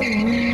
Aa.